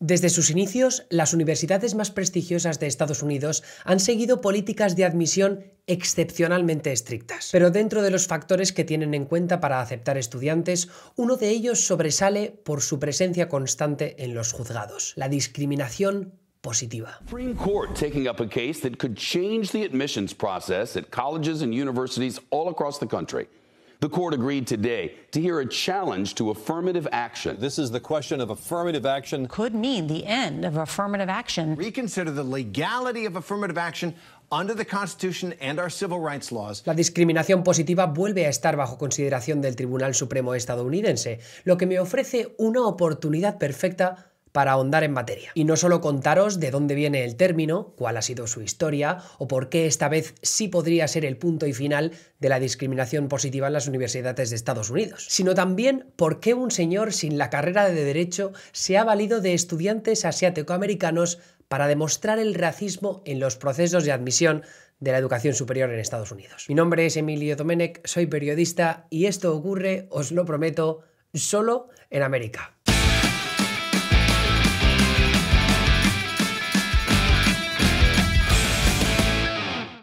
Desde sus inicios, las universidades más prestigiosas de Estados Unidos han seguido políticas de admisión excepcionalmente estrictas. Pero dentro de los factores que tienen en cuenta para aceptar estudiantes, uno de ellos sobresale por su presencia constante en los juzgados, la discriminación positiva. Supreme Court taking up a case that could change the admissions process at colleges and universities all across the country. The court agreed today to hear a challenge to affirmative action. This is the question of affirmative action. Could mean the end of affirmative action. Reconsider the legality of affirmative action under the Constitution and our civil rights laws. La discriminación positiva vuelve a estar bajo consideración del Tribunal Supremo estadounidense, lo que me ofrece una oportunidad perfecta para ahondar en materia. Y no solo contaros de dónde viene el término, cuál ha sido su historia o por qué esta vez sí podría ser el punto y final de la discriminación positiva en las universidades de Estados Unidos, sino también por qué un señor sin la carrera de derecho se ha valido de estudiantes asiático-americanos para demostrar el racismo en los procesos de admisión de la educación superior en Estados Unidos. Mi nombre es Emilio Domenech, soy periodista y esto ocurre, os lo prometo, solo en América.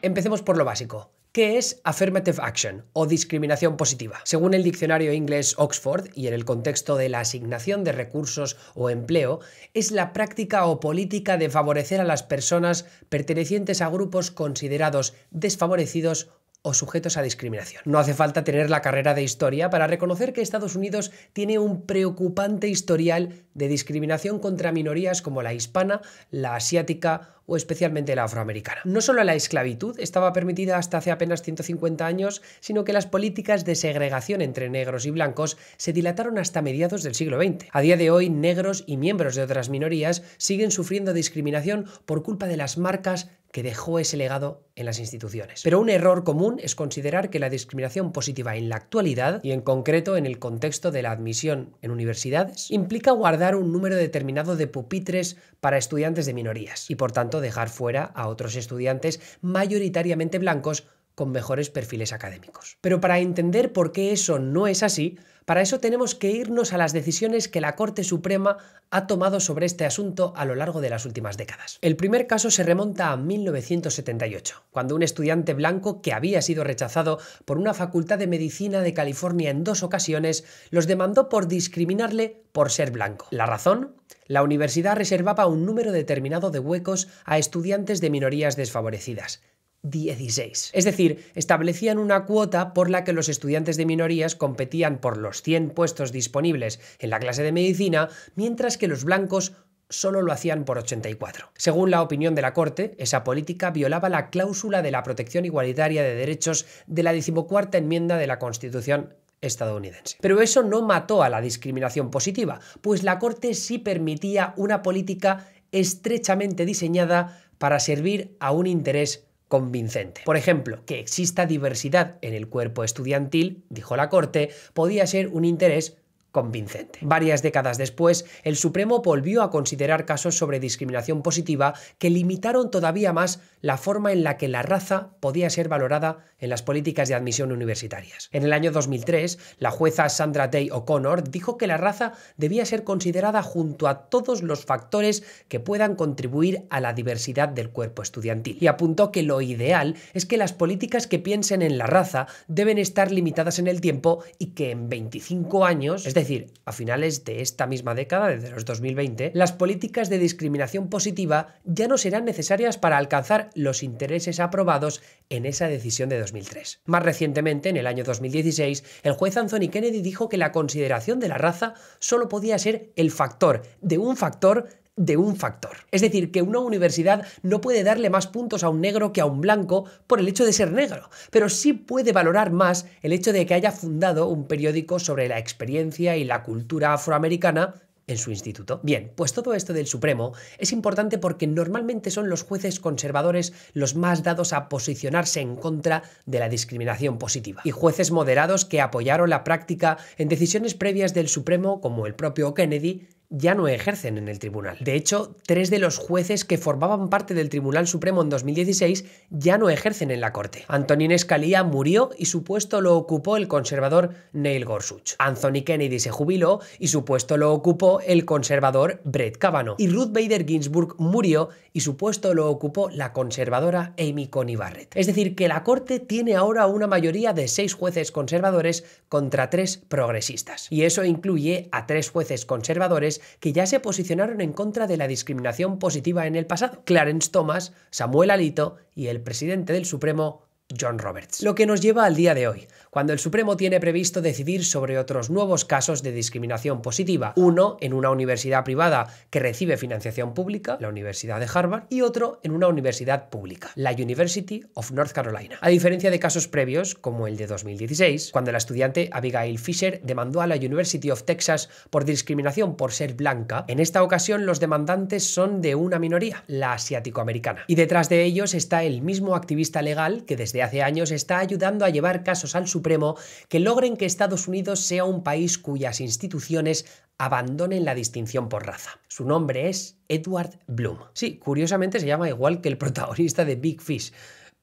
Empecemos por lo básico. ¿Qué es affirmative action o discriminación positiva? Según el diccionario inglés Oxford y en el contexto de la asignación de recursos o empleo, es la práctica o política de favorecer a las personas pertenecientes a grupos considerados desfavorecidos o sujetos a discriminación. No hace falta tener la carrera de historia para reconocer que Estados Unidos tiene un preocupante historial de discriminación contra minorías como la hispana, la asiática o especialmente la afroamericana. No solo la esclavitud estaba permitida hasta hace apenas 150 años, sino que las políticas de segregación entre negros y blancos se dilataron hasta mediados del siglo XX. A día de hoy, negros y miembros de otras minorías siguen sufriendo discriminación por culpa de las marcas que dejó ese legado en las instituciones. Pero un error común es considerar que la discriminación positiva en la actualidad, y en concreto en el contexto de la admisión en universidades, implica guardar un número determinado de pupitres para estudiantes de minorías, y por tanto dejar fuera a otros estudiantes mayoritariamente blancos con mejores perfiles académicos. Pero para entender por qué eso no es así, para eso tenemos que irnos a las decisiones que la Corte Suprema ha tomado sobre este asunto a lo largo de las últimas décadas. El primer caso se remonta a 1978, cuando un estudiante blanco que había sido rechazado por una facultad de medicina de California en dos ocasiones los demandó por discriminarle por ser blanco. ¿La razón? La universidad reservaba un número determinado de huecos a estudiantes de minorías desfavorecidas. 16. Es decir, establecían una cuota por la que los estudiantes de minorías competían por los 100 puestos disponibles en la clase de medicina, mientras que los blancos solo lo hacían por 84. Según la opinión de la Corte, esa política violaba la cláusula de la protección igualitaria de derechos de la decimocuarta enmienda de la Constitución estadounidense. Pero eso no mató a la discriminación positiva, pues la Corte sí permitía una política estrechamente diseñada para servir a un interés convincente. Por ejemplo, que exista diversidad en el cuerpo estudiantil, dijo la Corte, podía ser un interés convincente. Varias décadas después, el Supremo volvió a considerar casos sobre discriminación positiva que limitaron todavía más la forma en la que la raza podía ser valorada en las políticas de admisión universitarias. En el año 2003, la jueza Sandra Day O'Connor dijo que la raza debía ser considerada junto a todos los factores que puedan contribuir a la diversidad del cuerpo estudiantil y apuntó que lo ideal es que las políticas que piensen en la raza deben estar limitadas en el tiempo y que en 25 años, es decir, decir, a finales de esta misma década, desde los 2020, las políticas de discriminación positiva ya no serán necesarias para alcanzar los intereses aprobados en esa decisión de 2003. Más recientemente, en el año 2016, el juez Anthony Kennedy dijo que la consideración de la raza solo podía ser el factor de un factor de un factor. Es decir, que una universidad no puede darle más puntos a un negro que a un blanco por el hecho de ser negro, pero sí puede valorar más el hecho de que haya fundado un periódico sobre la experiencia y la cultura afroamericana en su instituto. Bien, pues todo esto del Supremo es importante porque normalmente son los jueces conservadores los más dados a posicionarse en contra de la discriminación positiva. Y jueces moderados que apoyaron la práctica en decisiones previas del Supremo, como el propio Kennedy, ya no ejercen en el tribunal. De hecho, tres de los jueces que formaban parte del Tribunal Supremo en 2016 ya no ejercen en la Corte. Antonin Scalia murió y su puesto lo ocupó el conservador Neil Gorsuch. Anthony Kennedy se jubiló y su puesto lo ocupó el conservador Brett Kavanaugh. Y Ruth Bader Ginsburg murió y su puesto lo ocupó la conservadora Amy Coney Barrett. Es decir, que la Corte tiene ahora una mayoría de seis jueces conservadores contra tres progresistas. Y eso incluye a tres jueces conservadores que ya se posicionaron en contra de la discriminación positiva en el pasado. Clarence Thomas, Samuel Alito y el presidente del Supremo, John Roberts. Lo que nos lleva al día de hoy, cuando el Supremo tiene previsto decidir sobre otros nuevos casos de discriminación positiva, uno en una universidad privada que recibe financiación pública, la Universidad de Harvard, y otro en una universidad pública, la University of North Carolina. A diferencia de casos previos, como el de 2016, cuando la estudiante Abigail Fisher demandó a la University of Texas por discriminación por ser blanca, en esta ocasión los demandantes son de una minoría, la asiático-americana. Y detrás de ellos está el mismo activista legal que desde hace años está ayudando a llevar casos al Supremo que logren que Estados Unidos sea un país cuyas instituciones abandonen la distinción por raza. Su nombre es Edward Bloom. Sí, curiosamente se llama igual que el protagonista de Big Fish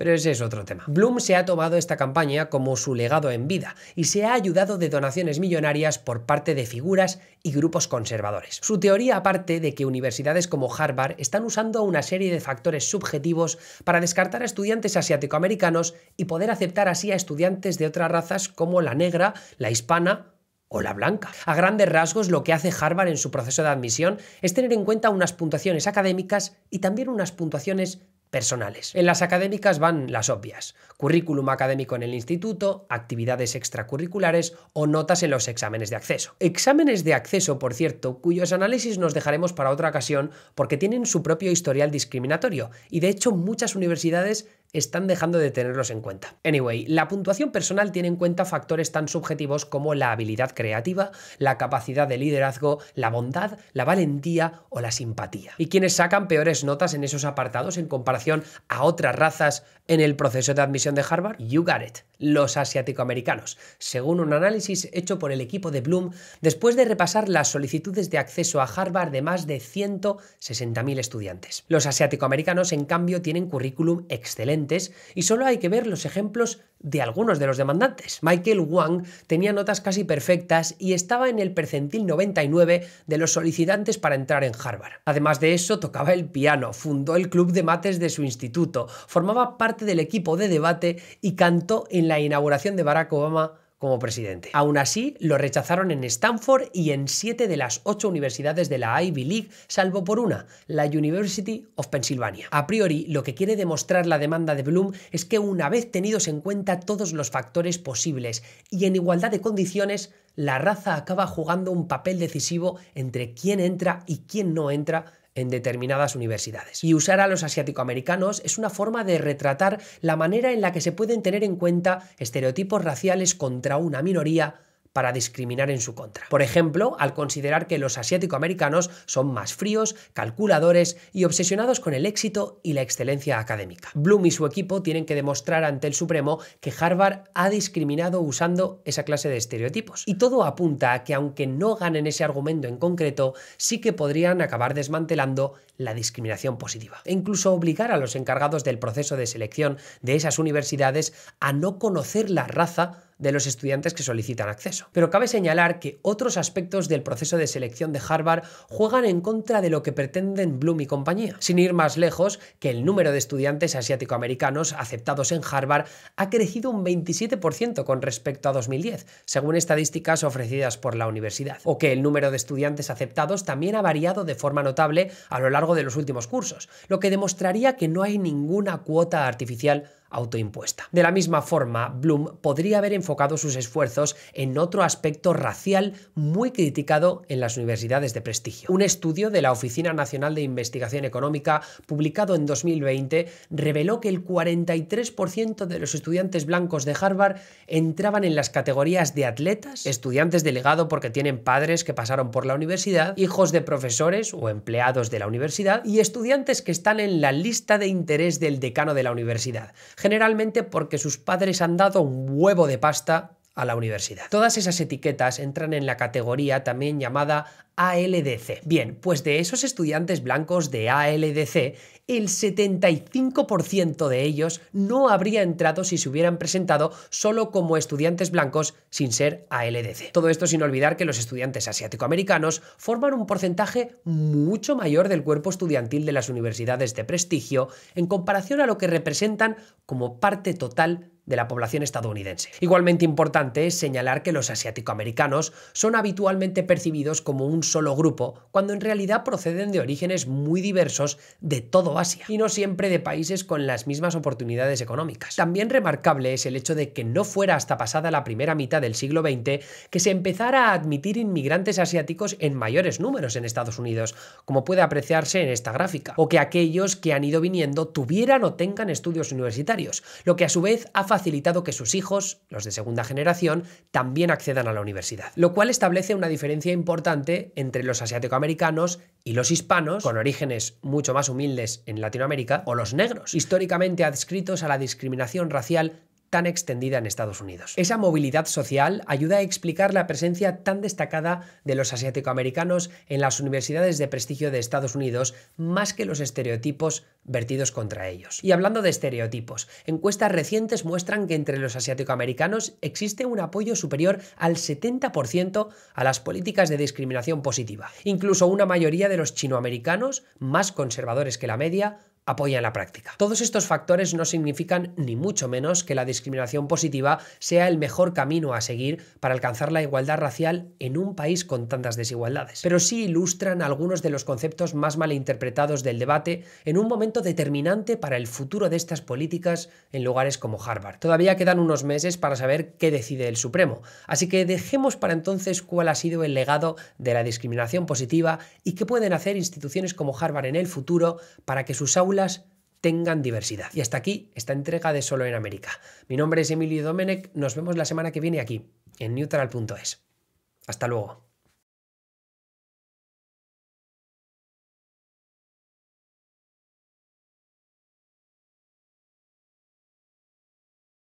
pero ese es otro tema. Bloom se ha tomado esta campaña como su legado en vida y se ha ayudado de donaciones millonarias por parte de figuras y grupos conservadores. Su teoría aparte de que universidades como Harvard están usando una serie de factores subjetivos para descartar a estudiantes asiático-americanos y poder aceptar así a estudiantes de otras razas como la negra, la hispana o la blanca. A grandes rasgos, lo que hace Harvard en su proceso de admisión es tener en cuenta unas puntuaciones académicas y también unas puntuaciones personales. En las académicas van las obvias, currículum académico en el instituto, actividades extracurriculares o notas en los exámenes de acceso. Exámenes de acceso, por cierto, cuyos análisis nos dejaremos para otra ocasión porque tienen su propio historial discriminatorio y de hecho muchas universidades están dejando de tenerlos en cuenta. Anyway, la puntuación personal tiene en cuenta factores tan subjetivos como la habilidad creativa, la capacidad de liderazgo, la bondad, la valentía o la simpatía. ¿Y quienes sacan peores notas en esos apartados en comparación a otras razas en el proceso de admisión de Harvard? You got it, los asiático-americanos, según un análisis hecho por el equipo de Bloom después de repasar las solicitudes de acceso a Harvard de más de 160.000 estudiantes. Los asiático-americanos, en cambio, tienen currículum excelente y solo hay que ver los ejemplos de algunos de los demandantes. Michael Wang tenía notas casi perfectas y estaba en el percentil 99 de los solicitantes para entrar en Harvard. Además de eso, tocaba el piano, fundó el club de mates de su instituto, formaba parte del equipo de debate y cantó en la inauguración de Barack Obama como presidente. Aún así, lo rechazaron en Stanford y en siete de las ocho universidades de la Ivy League, salvo por una, la University of Pennsylvania. A priori, lo que quiere demostrar la demanda de Bloom es que una vez tenidos en cuenta todos los factores posibles y en igualdad de condiciones, la raza acaba jugando un papel decisivo entre quién entra y quién no entra en determinadas universidades. Y usar a los asiático-americanos es una forma de retratar la manera en la que se pueden tener en cuenta estereotipos raciales contra una minoría para discriminar en su contra. Por ejemplo, al considerar que los asiático-americanos son más fríos, calculadores y obsesionados con el éxito y la excelencia académica. Bloom y su equipo tienen que demostrar ante el Supremo que Harvard ha discriminado usando esa clase de estereotipos. Y todo apunta a que aunque no ganen ese argumento en concreto, sí que podrían acabar desmantelando la discriminación positiva. E incluso obligar a los encargados del proceso de selección de esas universidades a no conocer la raza de los estudiantes que solicitan acceso. Pero cabe señalar que otros aspectos del proceso de selección de Harvard juegan en contra de lo que pretenden Bloom y compañía. Sin ir más lejos, que el número de estudiantes asiático-americanos aceptados en Harvard ha crecido un 27% con respecto a 2010, según estadísticas ofrecidas por la universidad. O que el número de estudiantes aceptados también ha variado de forma notable a lo largo de los últimos cursos, lo que demostraría que no hay ninguna cuota artificial autoimpuesta. De la misma forma, Bloom podría haber enfocado sus esfuerzos en otro aspecto racial muy criticado en las universidades de prestigio. Un estudio de la Oficina Nacional de Investigación Económica, publicado en 2020, reveló que el 43% de los estudiantes blancos de Harvard entraban en las categorías de atletas, estudiantes de legado porque tienen padres que pasaron por la universidad, hijos de profesores o empleados de la universidad y estudiantes que están en la lista de interés del decano de la universidad generalmente porque sus padres han dado un huevo de pasta a la universidad. Todas esas etiquetas entran en la categoría también llamada ALDC. Bien, pues de esos estudiantes blancos de ALDC, el 75% de ellos no habría entrado si se hubieran presentado solo como estudiantes blancos sin ser ALDC. Todo esto sin olvidar que los estudiantes asiático-americanos forman un porcentaje mucho mayor del cuerpo estudiantil de las universidades de prestigio en comparación a lo que representan como parte total de la población estadounidense. Igualmente importante es señalar que los asiático-americanos son habitualmente percibidos como un solo grupo, cuando en realidad proceden de orígenes muy diversos de todo Asia, y no siempre de países con las mismas oportunidades económicas. También remarcable es el hecho de que no fuera hasta pasada la primera mitad del siglo XX que se empezara a admitir inmigrantes asiáticos en mayores números en Estados Unidos, como puede apreciarse en esta gráfica, o que aquellos que han ido viniendo tuvieran o tengan estudios universitarios, lo que a su vez ha facilitado que sus hijos, los de segunda generación, también accedan a la universidad. Lo cual establece una diferencia importante entre los asiático-americanos y los hispanos, con orígenes mucho más humildes en Latinoamérica, o los negros, históricamente adscritos a la discriminación racial tan extendida en Estados Unidos. Esa movilidad social ayuda a explicar la presencia tan destacada de los asiático-americanos en las universidades de prestigio de Estados Unidos, más que los estereotipos vertidos contra ellos. Y hablando de estereotipos, encuestas recientes muestran que entre los asiático-americanos existe un apoyo superior al 70% a las políticas de discriminación positiva. Incluso una mayoría de los chinoamericanos, más conservadores que la media, apoya en la práctica. Todos estos factores no significan ni mucho menos que la discriminación positiva sea el mejor camino a seguir para alcanzar la igualdad racial en un país con tantas desigualdades, pero sí ilustran algunos de los conceptos más malinterpretados del debate en un momento determinante para el futuro de estas políticas en lugares como Harvard. Todavía quedan unos meses para saber qué decide el Supremo, así que dejemos para entonces cuál ha sido el legado de la discriminación positiva y qué pueden hacer instituciones como Harvard en el futuro para que sus aulas tengan diversidad. Y hasta aquí esta entrega de Solo en América. Mi nombre es Emilio Domenech, nos vemos la semana que viene aquí, en neutral.es. Hasta luego.